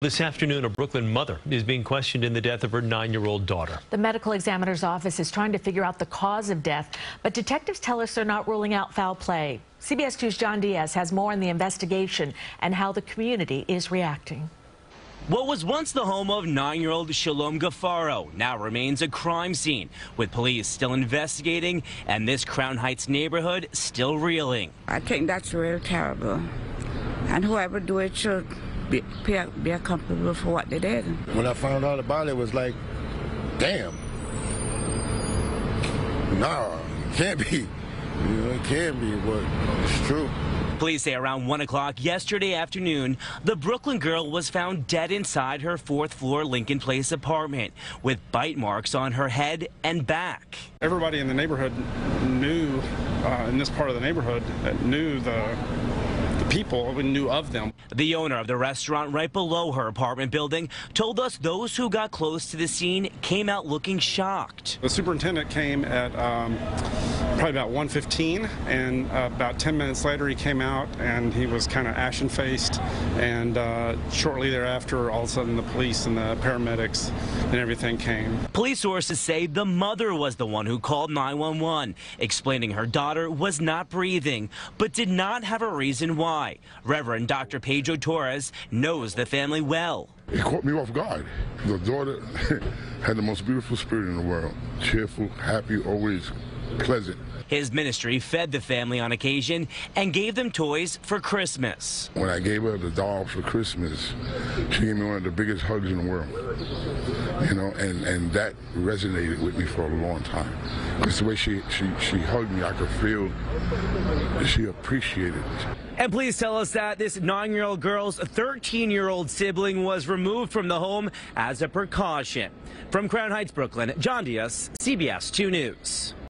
This afternoon, a Brooklyn mother is being questioned in the death of her nine-year-old daughter. The medical examiner's office is trying to figure out the cause of death, but detectives tell us they're not ruling out foul play. CBS 2's John Dias has more on the investigation and how the community is reacting. What was once the home of nine-year-old Shalom Guifarro now remains a crime scene, with police still investigating and this Crown Heights neighborhood still reeling. I think that's really terrible, and whoever do it should be, be, be accountable for what they did. When I found out about it, it was like, damn. Nah, it can't be. You know, it can be, but it's true. Police say around 1 o'clock yesterday afternoon, the Brooklyn girl was found dead inside her fourth floor Lincoln Place apartment with bite marks on her head and back. Everybody in the neighborhood knew, uh, in this part of the neighborhood, that knew the people knew of them. The owner of the restaurant right below her apartment building told us those who got close to the scene came out looking shocked. The superintendent came at um, probably about 1.15 and uh, about 10 minutes later he came out and he was kind of ashen faced and uh, shortly thereafter all of a sudden the police and the paramedics and everything came. Police sources say the mother was the one who called 911 explaining her daughter was not breathing but did not have a reason why why. Reverend Dr. Pedro Torres knows the family well. It caught me off guard. The daughter had the most beautiful spirit in the world. Cheerful, happy, always pleasant. His ministry fed the family on occasion and gave them toys for Christmas. When I gave her the doll for Christmas, she gave me one of the biggest hugs in the world. You know, and, and that resonated with me for a long time. Because the way she, she, she hugged me, I could feel she appreciated it. And please tell us that this nine-year-old girl's 13-year-old sibling was removed from the home as a precaution. From Crown Heights, Brooklyn, John Dias, CBS 2 News.